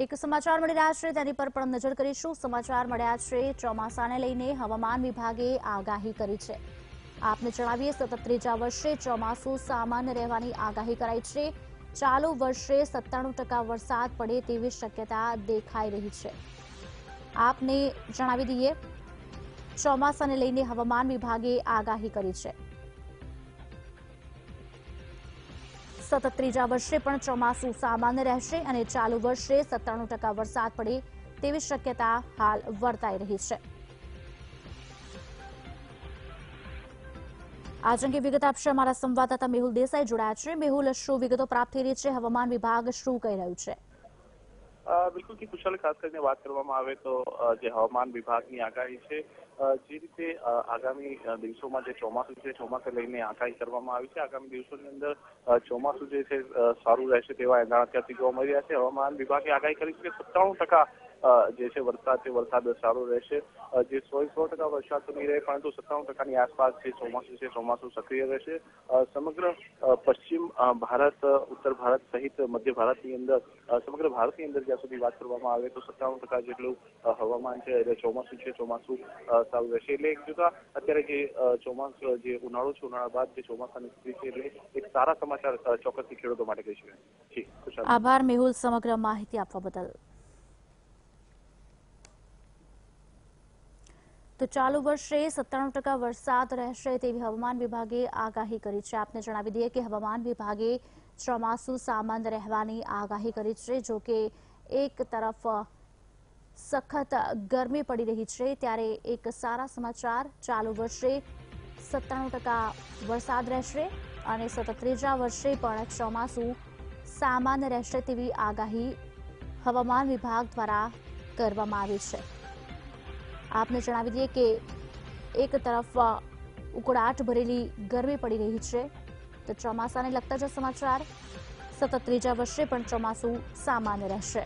એક સમાચાર મળી રહ્યા છે, તેની પર પણ નજર કરીશું. સમાચાર મળ્યા છે, ચોમાસાને લઈને હવામાન વિભાગે આગાહી કરી છે. આપને જણાવીએ, સતત ત્રીજા વર્ષે ચોમાસું સામાન્ય રહેવાની આગાહી કરાઈ છે. ચાલુ વર્ષે સત્તાણું ટકા વરસાદ પડે તેવી શક્યતા દેખાઈ રહી છે. આપને જણાવી દઈએ, ચોમાસાને લઈને હવામાન વિભાગે આગાહી કરી છે. સતત ત્રીજા વર્ષે પણ ચોમાસું સામાન્ય રહેશે અને ચાલુ વર્ષે સત્તાણું ટકા વરસાદ પડે તેવી શક્યતા હાલ વર્તાઈ રહી છે. આજ અંગે વિગત આપશે અમારા સંવાદદાતા મેહુલ દેસાઈ. જોડાયા છે. મેહુલ, શું વિગતો પ્રાપ્ત થઈ રહી છે? હવામાન વિભાગ શું કહી રહ્યું છે? બિલકુલ કે કુશલ ખાસ કરીને વાત કરવામાં આવે તો જે હવામાન વિભાગની આગાહી છે જે રીતે આગામી દિવસોમાં જે ચોમાસું છે, ચોમાસે લઈને આગાહી કરવામાં આવી છે. આગામી દિવસોની અંદર ચોમાસું જે છે સારું રહેશે તેવા એંધાણ અત્યારથી જોવા મળી રહ્યા છે. હવામાન વિભાગે આગાહી કરી છે કે સત્તાણું ટકા જે છે વરસાદ છે વરસાદ સારો રહેશે. જે સો સો ટકા વરસાદ તો નહીં રહે, પરંતુ સત્તાણું ટકાની આસપાસ જે ચોમાસું છે, ચોમાસું સક્રિય રહેશે. સમગ્ર પશ્ચિમ ભારત ઉત્તર ભારત સહિત મધ્ય ભારતની અંદર સમગ્ર ભારતની અંદર જ્યાં સુધી વાત કરવામાં આવે તો સત્તાણું ટકા જેટલું હવામાન છે, એટલે ચોમાસું છે, ચોમાસું સારું રહેશે. એટલે એક જોતા અત્યારે જે ચોમાસું, જે ઉનાળો છે, ઉનાળા બાદ જે ચોમાસાની સ્થિતિ છે, એટલે એક સારા સમાચાર ચોક્કસથી ખેડૂતો માટે કહી શકાય. આભાર, મેહુલ, સમગ્ર માહિતી આપવા બદલ. તો ચાલુ વર્ષે સત્તાણું ટકા વરસાદ રહેશે તેવી હવામાન વિભાગે આગાહી કરી છે. આપને જણાવી દઈએ કે હવામાન વિભાગે ચોમાસું સામાન્ય રહેવાની આગાહી કરી છે, જો કે એક તરફ સખત ગરમી પડી રહી છે, ત્યારે એક સારા સમાચાર, ચાલુ વર્ષે સત્તાણું ટકા વરસાદ રહેશે અને સતત ત્રીજા વર્ષે પણ ચોમાસું સામાન્ય રહેશે તેવી આગાહી હવામાન વિભાગ દ્વારા કરવામાં આવી છે. આપને જણાવી દઈએ કે એક તરફ ઉકળાટ ભરેલી ગરમી પડી રહી છે. તો ચોમાસાને લગતા જ સમાચાર સતત ત્રીજા વર્ષે પણ ચોમાસું સામાન્ય રહેશે.